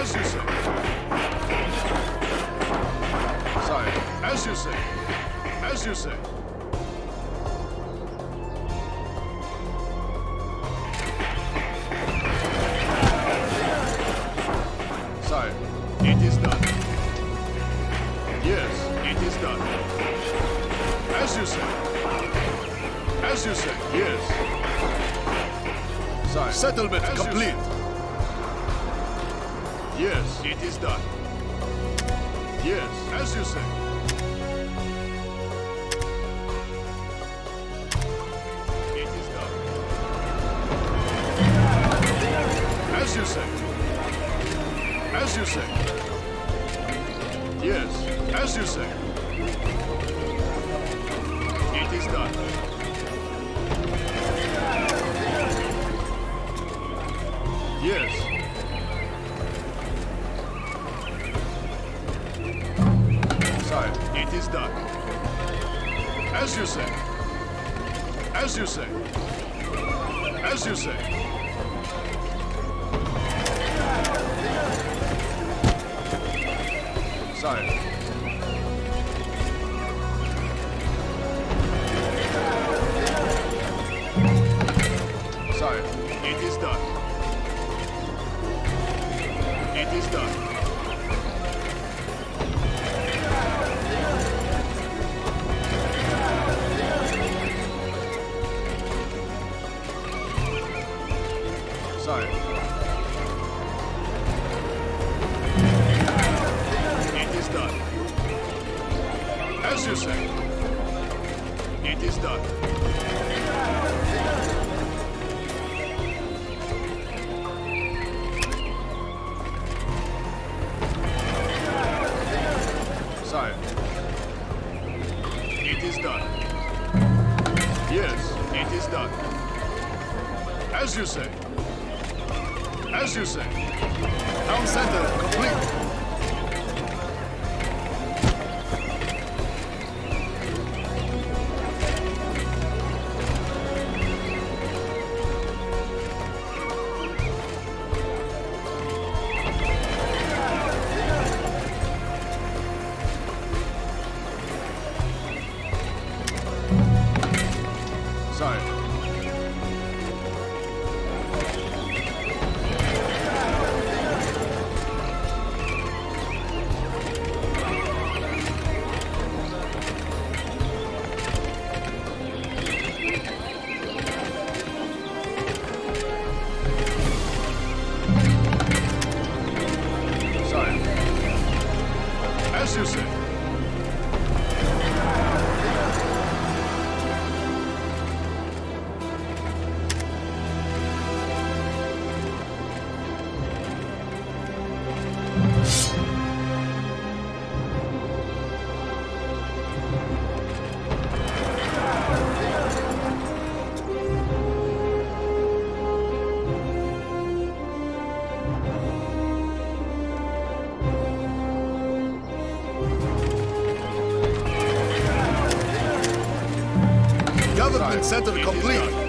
As you say. Sire, as you say. As you say. Sire, it is done. Yes, it is done. As you say. As you say, yes. Sire, Settlement as complete. Yes, it is done. Yes, as you say. It is done. As you say. As you say. Yes, as you say. It is done. Yes. It is done. As you say. As you say. As you say. Sire. Sire, it is done. It is done. Sire. It is done. As you say. It is done. Sire. It is done. Yes, it is done. As you say. As you say. Town center complete. Center complete.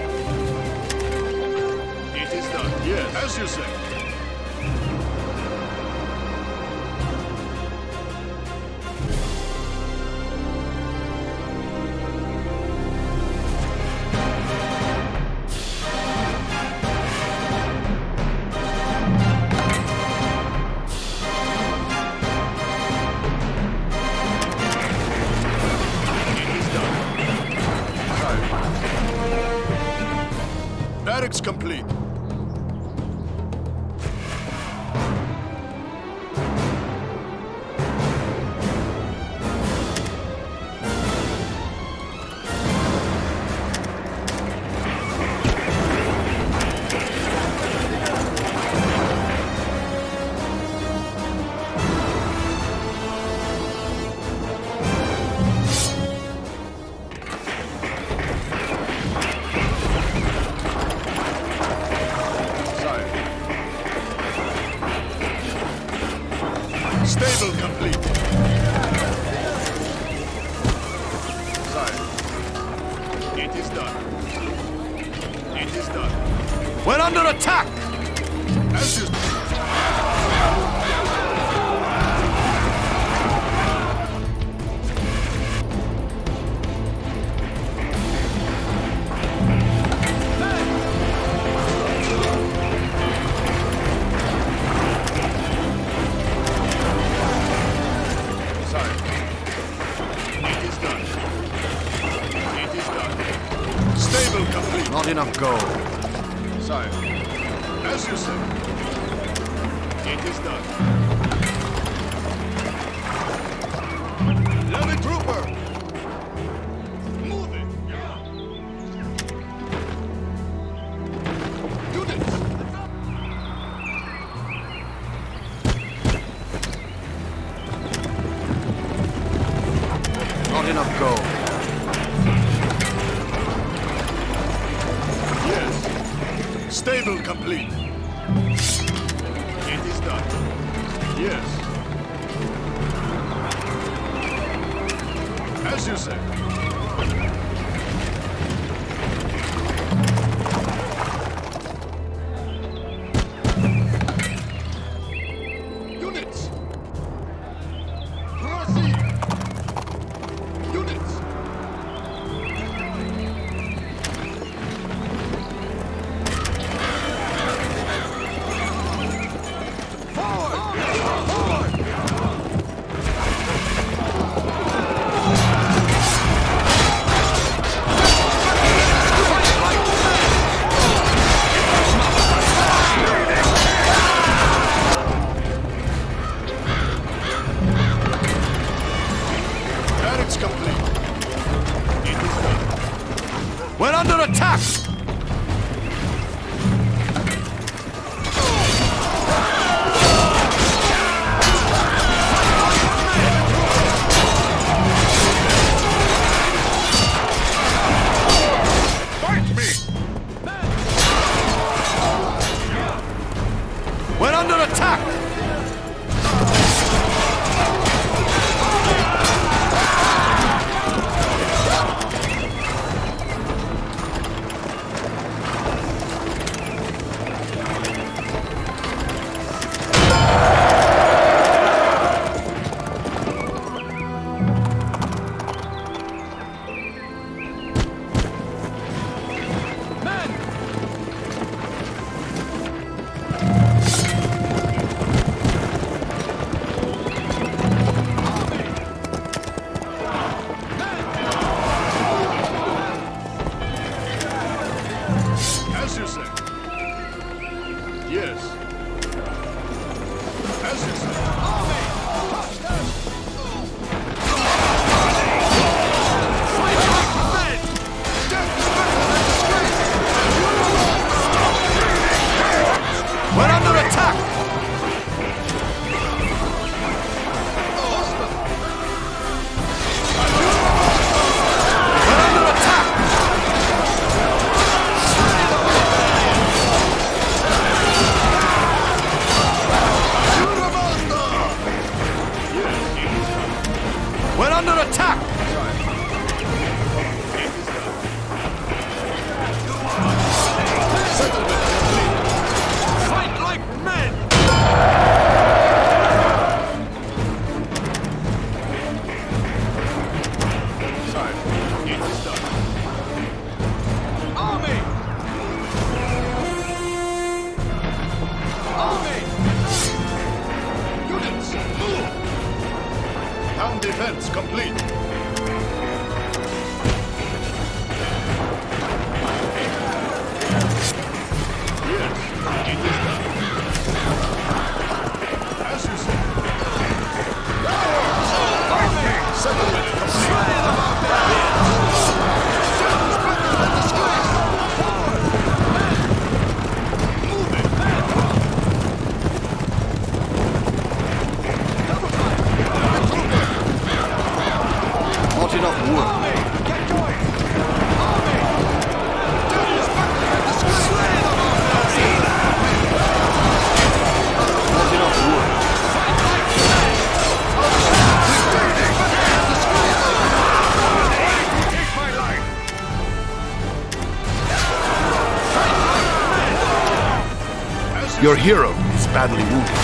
Your hero is badly wounded.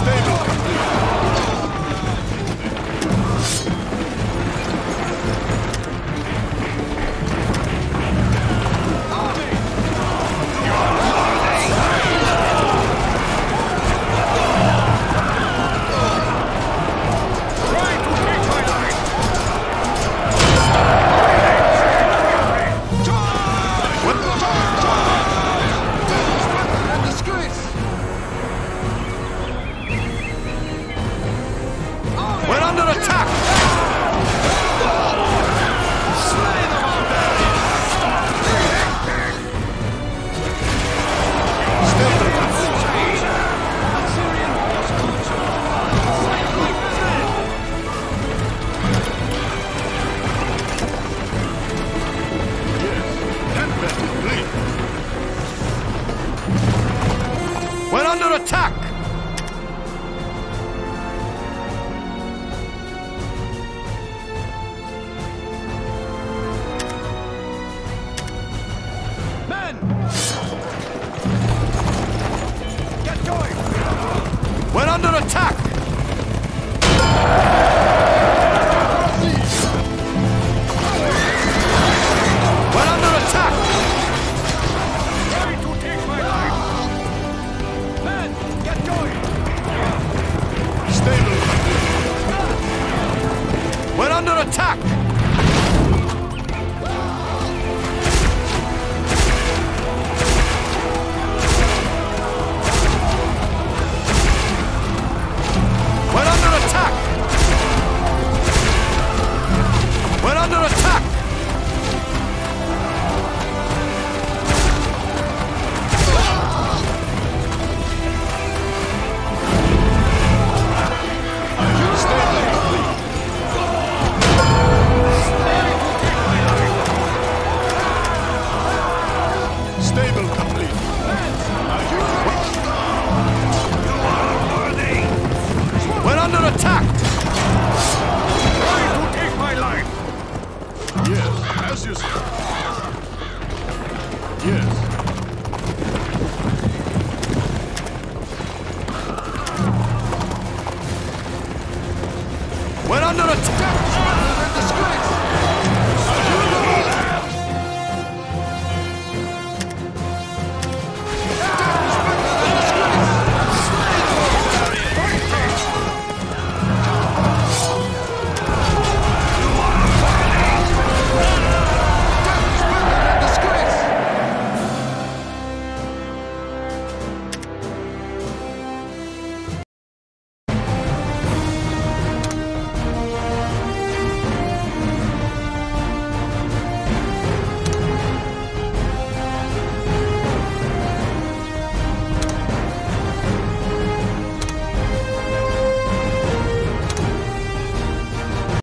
statement.